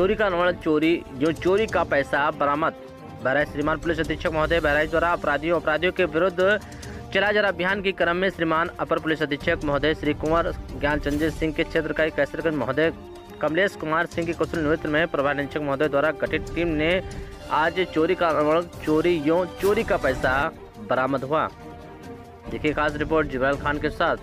चोरी का अनुमान, चोरी, जो चोरी का पैसा बरामद। बहराइच श्रीमान पुलिस अधीक्षक महोदय, बहराइच द्वारा अपराधियों अपराधियों के विरुद्ध चला जा रहा अभियान के क्रम में श्रीमान अपर पुलिस अधीक्षक महोदय श्री कुंवर ज्ञानचंद सिंह के क्षेत्र का कैसरगंज महोदय कमलेश कुमार सिंह के कुशल नेतृत्व में प्रभार निरीक्षक महोदय द्वारा गठित टीम ने आज चोरी का अनुमान चोरी यो चोरी का पैसा बरामद हुआ। देखिए खास रिपोर्ट जुबैल खान के साथ।